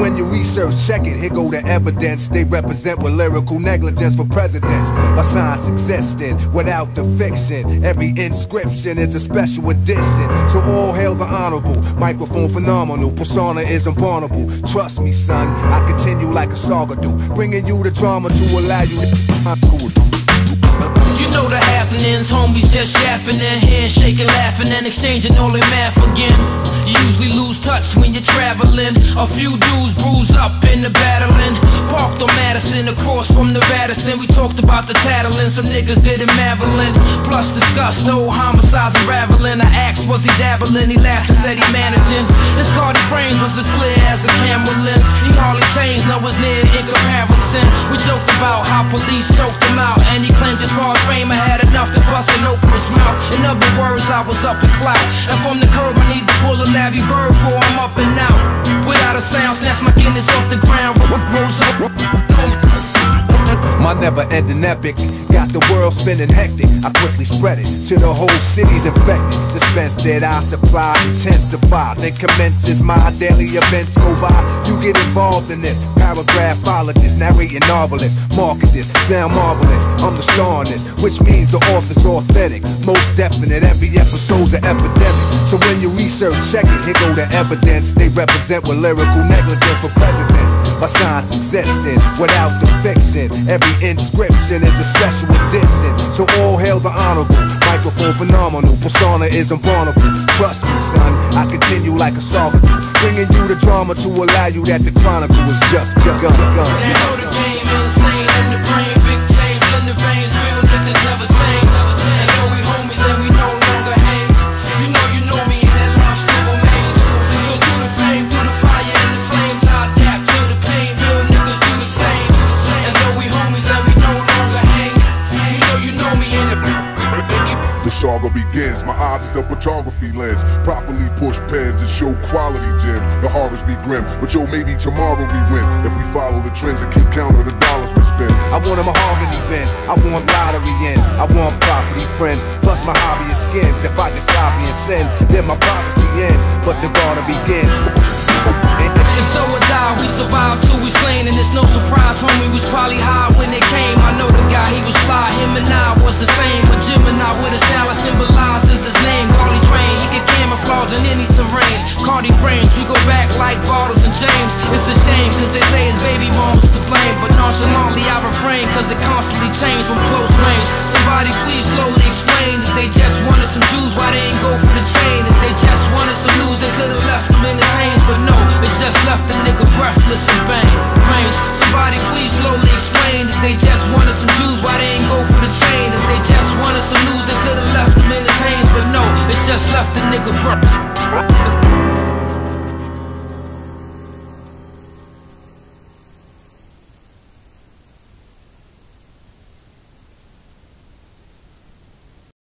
when you research, check it. Here go the evidence. They represent with lyrical negligence for presidents. My science existed without the fiction. Every inscription is a special edition. So all hail the honorable. Microphone phenomenal. Persona is invulnerable. Trust me, son. I continue like a saga do. Bringing you the drama to allow you to. You know the happenings, homies just yapping and handshaking, laughing and exchanging all their math again. You usually lose touch when you're traveling. A few dudes bruise up in the battling. Parked on Madison, across from the Radisson. We talked about the tattling, some niggas did it Madeline. Plus discussed no homicides unraveling. I asked, was he dabbling? He laughed and said he managing. His Cardi frames was as clear as a camera lens. He hardly changed, no was near in comparison. We joked about how police choked him out, and he claimed as far fame I had enough to bust an open his mouth. In other words, I was up clout, and from the curb I need to pull a Larry Bird for I'm up and out. Without a sound, snatch my Guinness off the ground. Rose up. Never ending epic got the world spinning hectic. I quickly spread it to the whole city's infected. Suspense that I supply intensify. Then commences my daily events go by. You get involved in this paragraphologist, narrating novelist, market this, sound marvelous. I'm the star in this, which means the author's authentic. Most definite, every episode's an epidemic. So when you research, check it, here go the evidence. They represent with lyrical negligence for presidents. My science existed without the fiction. Every inscription is a special edition. So all hail the honorable. Microphone phenomenal. Persona is invulnerable. Trust me, son. I continue like a do. Bringing you the drama to allow you that the chronicle is just begun. They know the game insane in the brain. Big James in the veins. Real niggas never change. Know me and The saga begins. My eyes is the photography lens. Properly push pens and show quality gems. The harvest be grim, but yo, maybe tomorrow we win. If we follow the trends and keep count of the dollars we spend. I want a mahogany bench. I want lottery ends. I want property friends. Plus my hobby is skins. If I sloppy and sin, then my prophecy ends. But the gotta begin. Camouflage terrain. Cardi frames, we go back like Bottles and James. It's a shame, cause they say his baby mom's to blame. But nonchalantly I refrain, cause it constantly change from close range. Somebody please slowly explain that they just wanted some Jews Why they ain't go for the chain? If they just wanted some news, they could've left them in his hands. But no, it just left the nigga breathless and bang Range, somebody please slowly explain That they just wanted some Jews, why they ain't go for the chain? If they just wanted some news, they could've left them in his hands. But no, it just left the nigga breathless Ha!